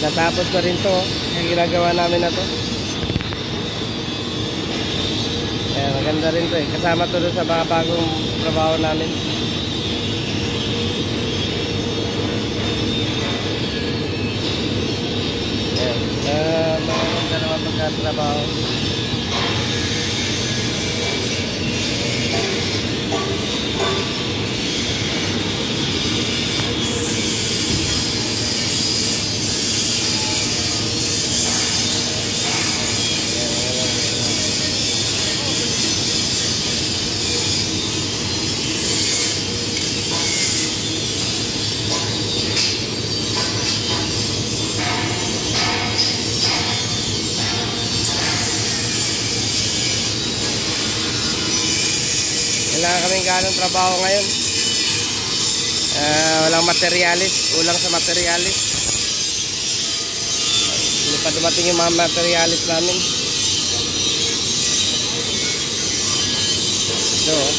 Natapos na rin to. Yung ginagawa namin na to. Ayan, maganda rin to eh. Kasama to sa mga bagong trabaho namin. Ayan. Uh, maganda naman pagkatrabaho. Wala kaming ganong trabaho ngayon. Ah, walang materialis, ulang sa materialis. Hindi pa dumating yung mga materialis namin. Oh.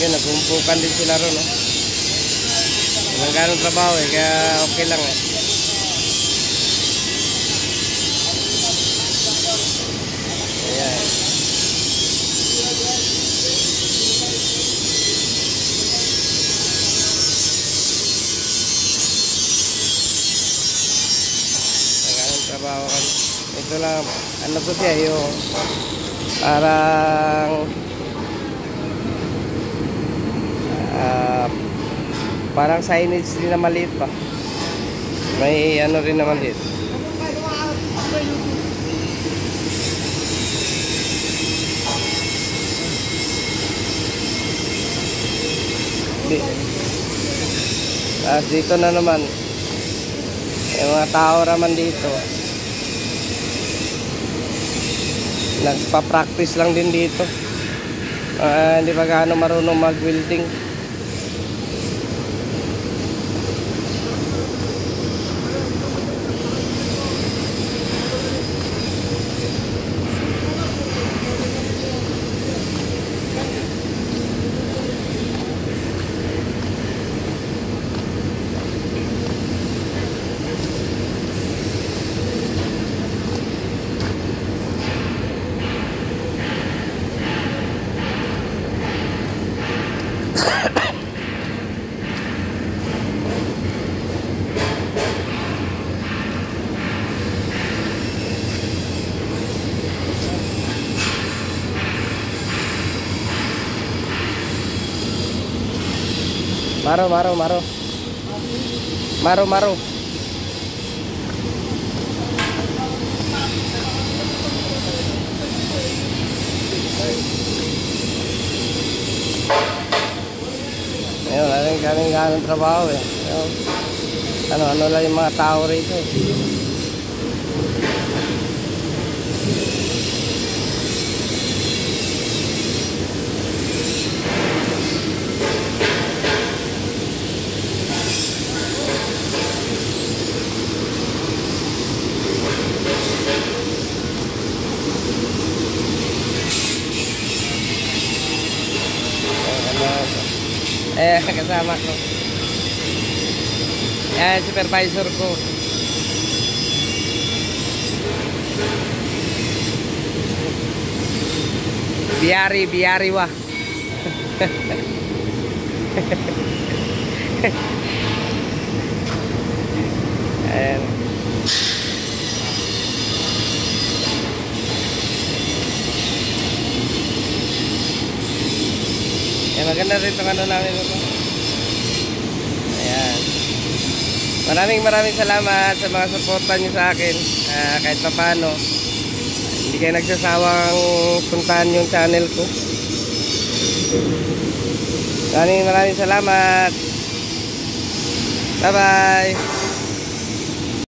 Yun, nagumpukan din sila ron. Oh. Walang ganong trabaho eh, kaya okay lang eh. Nagkaroon trabaho kami. Ito lang, ano ko siya, yung parang ah, parang signage din na maliit pa. May ano rin na maliit. Tapos dito na naman. Yung mga tao naman dito. Nagpa-practice lang din dito. Ah, hindi pa gaano marunong mag-welding. Maro, maro, maro. Maro, maro. Ayun, aling galing galing trabaho eh. Ayun. Ano, ano lang yung mga tao rito eh. Eh, kasama ko. Yan, supervisor ko. Biyari, biyari wa. maganda rin itong ano namin ito. Ayan. Maraming maraming salamat sa mga suporta niyo sa akin. Ah, kahit pa paano. Hindi kayo nagsasawang puntahan yung channel ko. Maraming maraming salamat. Bye-bye.